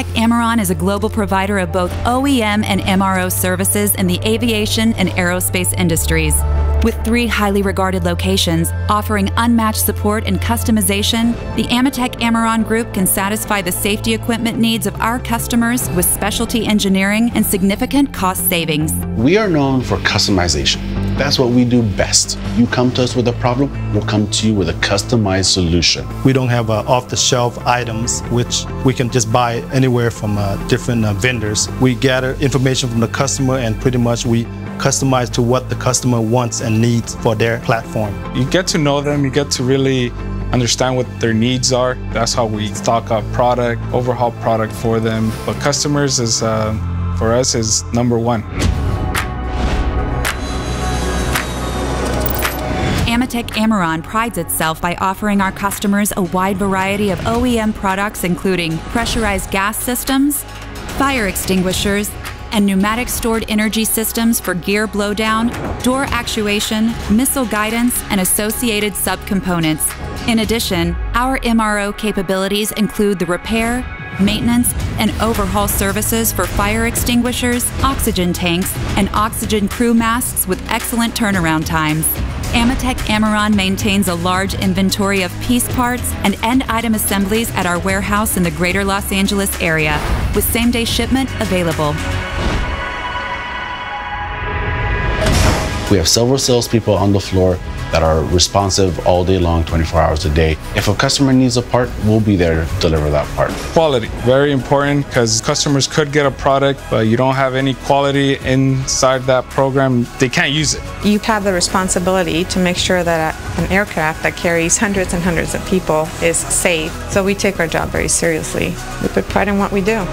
Ametek Ameron is a global provider of both OEM and MRO services in the aviation and aerospace industries. With three highly regarded locations offering unmatched support and customization, the Ametek Ameron Group can satisfy the safety equipment needs of our customers with specialty engineering and significant cost savings. We are known for customization. That's what we do best. You come to us with a problem, we'll come to you with a customized solution. We don't have uh, off-the-shelf items which we can just buy anywhere from uh, different uh, vendors. We gather information from the customer and pretty much we customize to what the customer wants and needs for their platform. You get to know them, you get to really understand what their needs are. That's how we stock up product, overhaul product for them. But customers is, uh, for us, is number one. Ametek Ameron prides itself by offering our customers a wide variety of OEM products, including pressurized gas systems, fire extinguishers, and pneumatic stored energy systems for gear blowdown, door actuation, missile guidance, and associated subcomponents. In addition, our MRO capabilities include the repair, maintenance, and overhaul services for fire extinguishers, oxygen tanks, and oxygen crew masks with excellent turnaround times. Ametek Ameron maintains a large inventory of piece parts and end item assemblies at our warehouse in the greater Los Angeles area, with same day shipment available. We have several salespeople on the floor that are responsive all day long, 24 hours a day. If a customer needs a part, we'll be there to deliver that part. Quality, very important because customers could get a product, but you don't have any quality inside that program, they can't use it. You have the responsibility to make sure that an aircraft that carries hundreds and hundreds of people is safe. So we take our job very seriously. We put pride in what we do.